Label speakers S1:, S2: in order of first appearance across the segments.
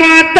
S1: মাতা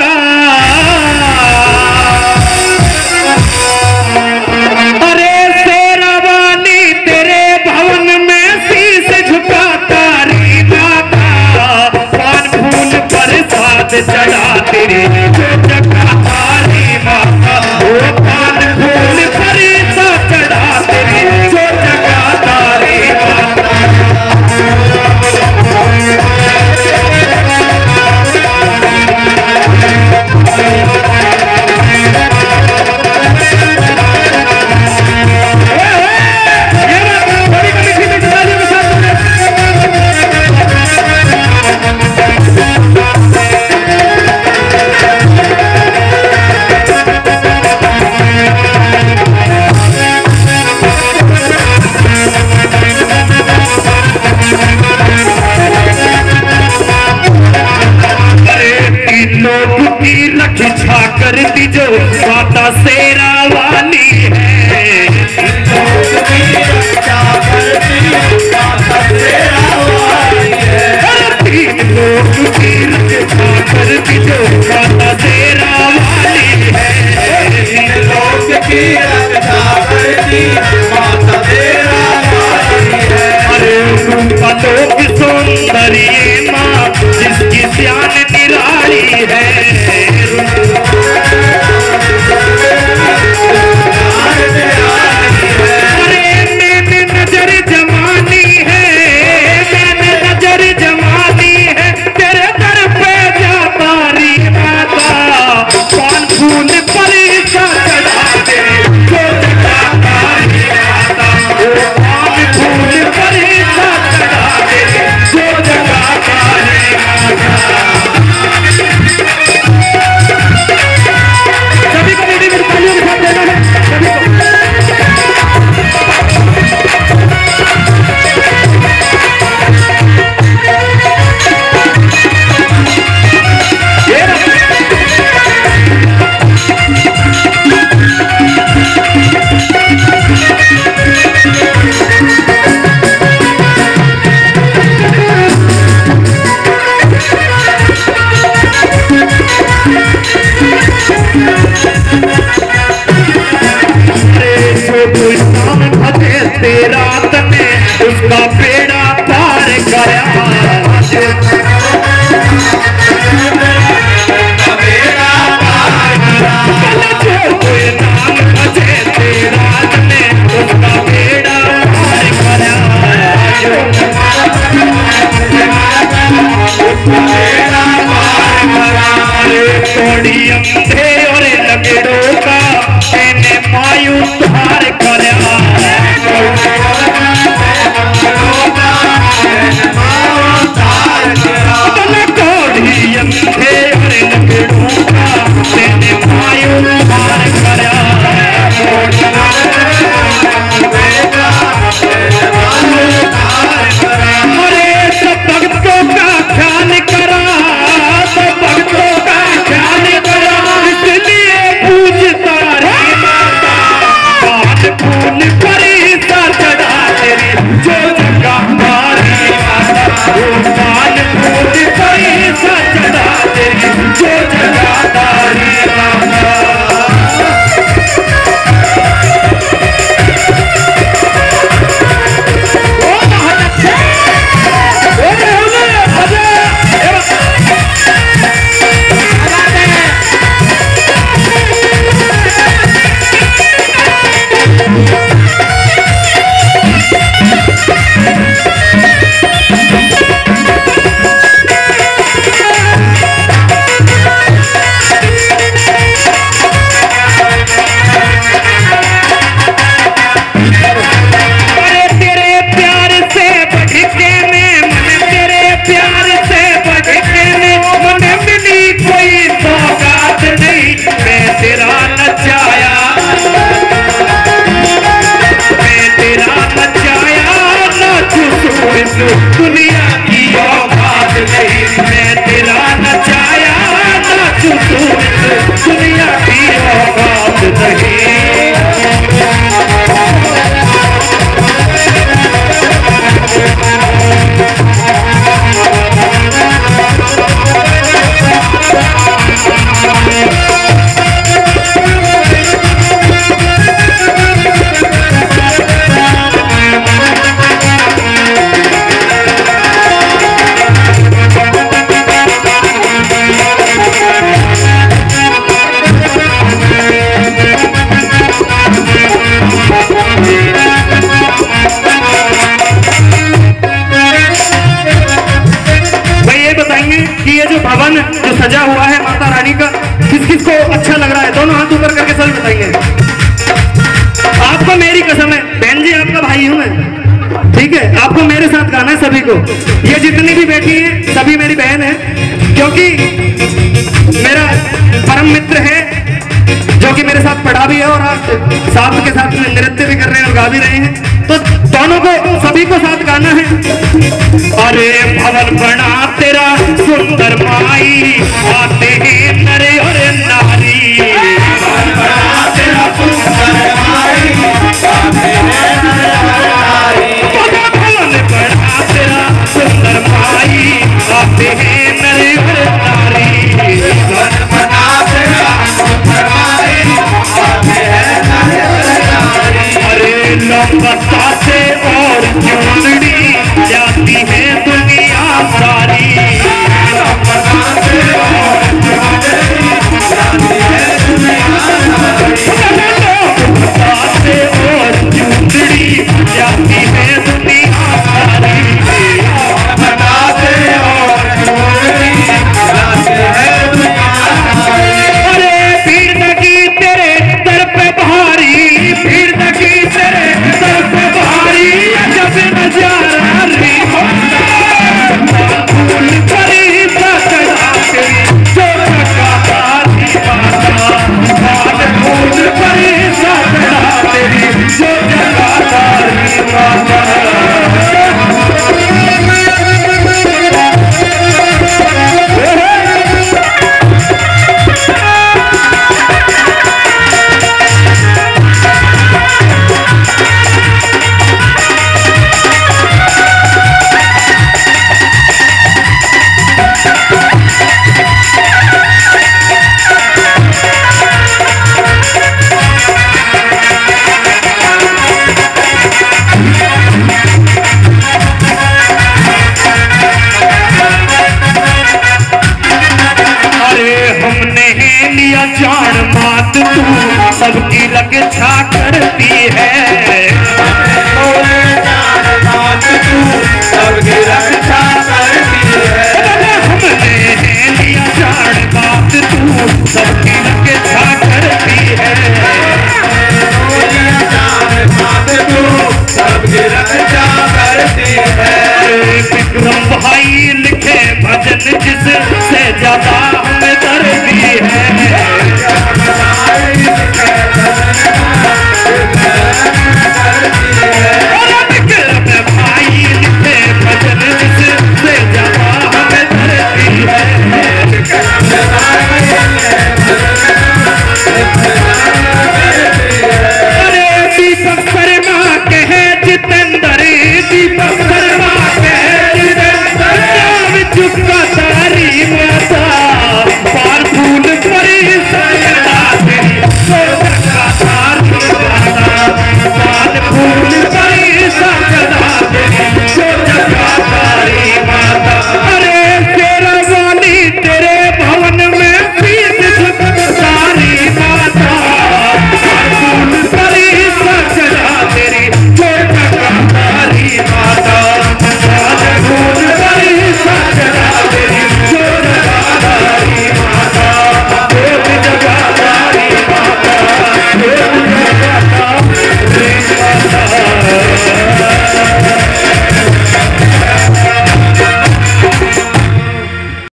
S1: की रक्षा कर दीजो माता सेरा वाली है। लोग की लख कर दीजो सेरा वाली है लोग की कर दीजो को। ये जितनी भी बैठी हैं, सभी मेरी बहन है, क्योंकि मेरा परम मित्र है, जो कि मेरे साथ पढ़ा भी है और आज साथ के साथ नृत्य भी कर रहे हैं और गा भी रहे हैं। तो दोनों को, सभी को साथ गाना है। अरे भवन बना तेरा, सुंदर माई, आते हैं नरे और नारी।